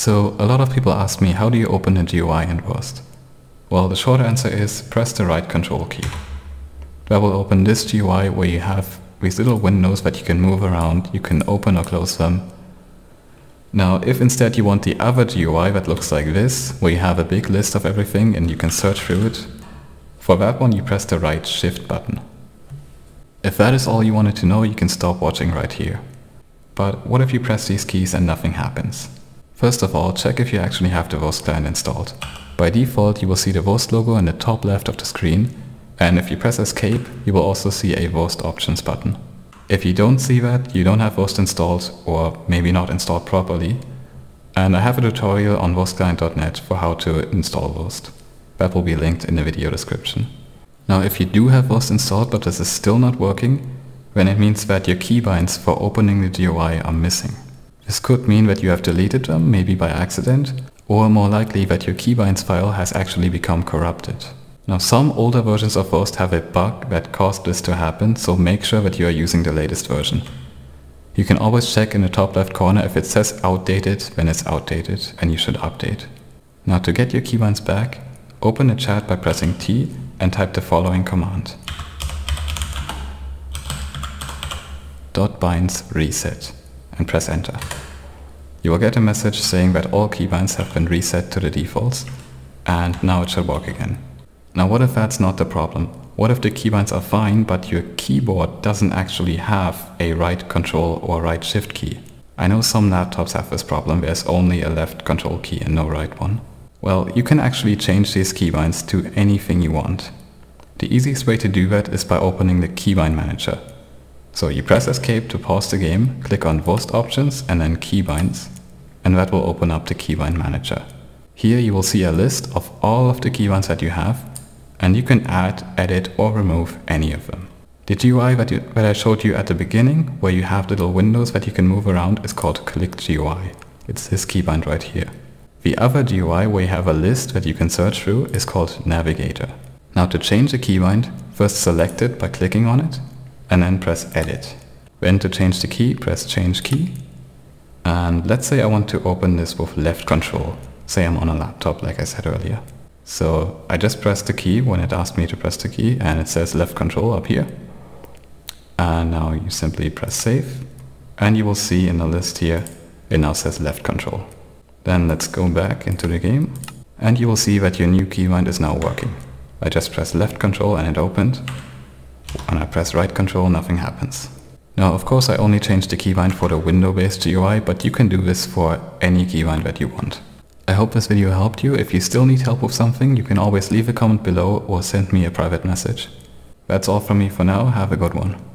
So a lot of people ask me how do you open a GUI in Wurst? Well the short answer is press the right control key. That will open this GUI where you have these little windows that you can move around, you can open or close them. Now if instead you want the other GUI that looks like this, where you have a big list of everything and you can search through it, for that one you press the right shift button. If that is all you wanted to know, you can stop watching right here. But what if you press these keys and nothing happens? First of all, check if you actually have the Wurst client installed. By default, you will see the Wurst logo in the top left of the screen, and if you press escape, you will also see a Wurst options button. If you don't see that, you don't have Wurst installed, or maybe not installed properly, and I have a tutorial on wurstclient.net for how to install Wurst. That will be linked in the video description. Now if you do have Wurst installed but this is still not working, then it means that your keybinds for opening the GUI are missing. This could mean that you have deleted them, maybe by accident, or more likely that your keybinds file has actually become corrupted. Now some older versions of Wurst have a bug that caused this to happen, so make sure that you are using the latest version. You can always check in the top left corner if it says outdated, then it's outdated and you should update. Now to get your keybinds back, open the chat by pressing T and type the following command. binds reset and press enter. You will get a message saying that all keybinds have been reset to the defaults and now it should work again. Now what if that's not the problem? What if the keybinds are fine but your keyboard doesn't actually have a right control or right shift key? I know some laptops have this problem, there's only a left control key and no right one. Well, you can actually change these keybinds to anything you want. The easiest way to do that is by opening the keybind manager. So you press escape to pause the game, click on Wurst options and then keybinds, and that will open up the keybind manager. Here you will see a list of all of the keybinds that you have, and you can add, edit or remove any of them. The GUI that, you, that I showed you at the beginning, where you have little windows that you can move around, is called Click GUI. It's this keybind right here. The other GUI where you have a list that you can search through is called Navigator. Now to change the keybind, first select it by clicking on it and then press edit. When to change the key, press change key. And let's say I want to open this with left control. Say I'm on a laptop like I said earlier. So I just press the key when it asked me to press the key and it says left control up here. And now you simply press save and you will see in the list here it now says left control. Then let's go back into the game and you will see that your new keybind is now working. I just press left control and it opened. When I press right control nothing happens. Now of course I only changed the keybind for the window based GUI but you can do this for any keybind that you want. I hope this video helped you. If you still need help with something you can always leave a comment below or send me a private message. That's all from me for now. Have a good one.